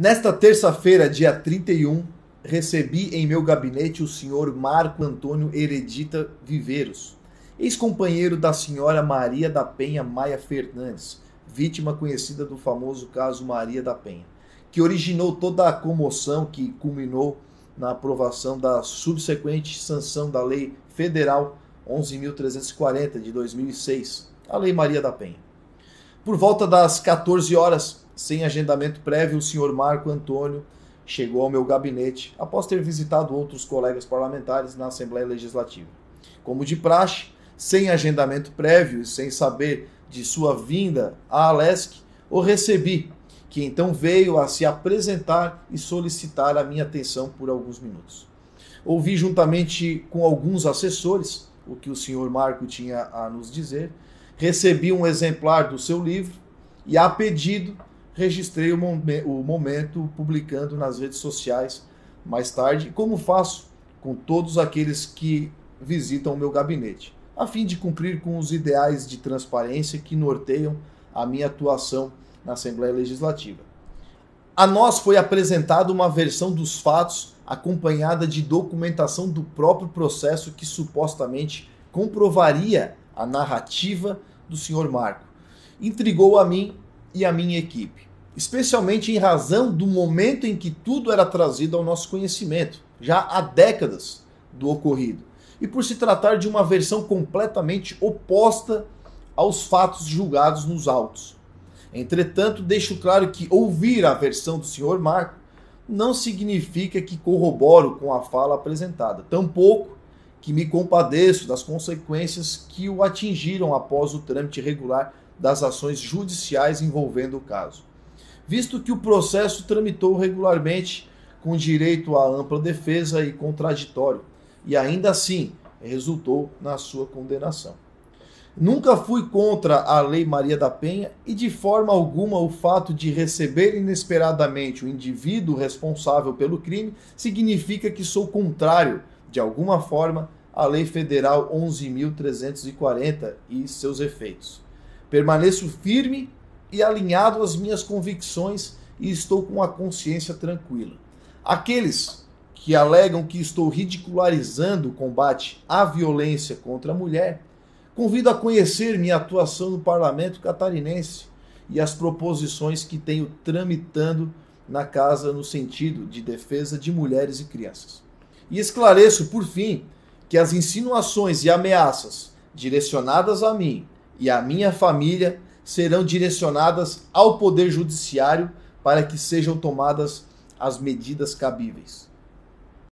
Nesta terça-feira, dia 31, recebi em meu gabinete o senhor Marco Antônio Heredita Viveiros, ex-companheiro da senhora Maria da Penha Maia Fernandes, vítima conhecida do famoso caso Maria da Penha, que originou toda a comoção que culminou na aprovação da subsequente sanção da Lei Federal 11.340 de 2006, a Lei Maria da Penha. Por volta das 14 horas, sem agendamento prévio, o senhor Marco Antônio chegou ao meu gabinete após ter visitado outros colegas parlamentares na Assembleia Legislativa. Como de praxe, sem agendamento prévio e sem saber de sua vinda à Alesc, o recebi, que então veio a se apresentar e solicitar a minha atenção por alguns minutos. Ouvi juntamente com alguns assessores o que o senhor Marco tinha a nos dizer, recebi um exemplar do seu livro e, a pedido, registrei o, momento publicando nas redes sociais mais tarde, como faço com todos aqueles que visitam o meu gabinete, a fim de cumprir com os ideais de transparência que norteiam a minha atuação na Assembleia Legislativa. A nós foi apresentada uma versão dos fatos acompanhada de documentação do próprio processo que supostamente comprovaria a narrativa do senhor Marco. Intrigou a mim e a minha equipe especialmente em razão do momento em que tudo era trazido ao nosso conhecimento, já há décadas do ocorrido, e por se tratar de uma versão completamente oposta aos fatos julgados nos autos. Entretanto, deixo claro que ouvir a versão do Sr. Marco não significa que corroboro com a fala apresentada, tampouco que me compadeço das consequências que o atingiram após o trâmite regular das ações judiciais envolvendo o caso visto que o processo tramitou regularmente com direito à ampla defesa e contraditório, e ainda assim resultou na sua condenação. Nunca fui contra a Lei Maria da Penha e de forma alguma o fato de receber inesperadamente o indivíduo responsável pelo crime significa que sou contrário, de alguma forma, à Lei Federal 11.340 e seus efeitos. Permaneço firme e alinhado às minhas convicções e estou com a consciência tranquila. Aqueles que alegam que estou ridicularizando o combate à violência contra a mulher, convido a conhecer minha atuação no parlamento catarinense e as proposições que tenho tramitando na casa no sentido de defesa de mulheres e crianças. E esclareço, por fim, que as insinuações e ameaças direcionadas a mim e à minha família serão direcionadas ao Poder Judiciário para que sejam tomadas as medidas cabíveis.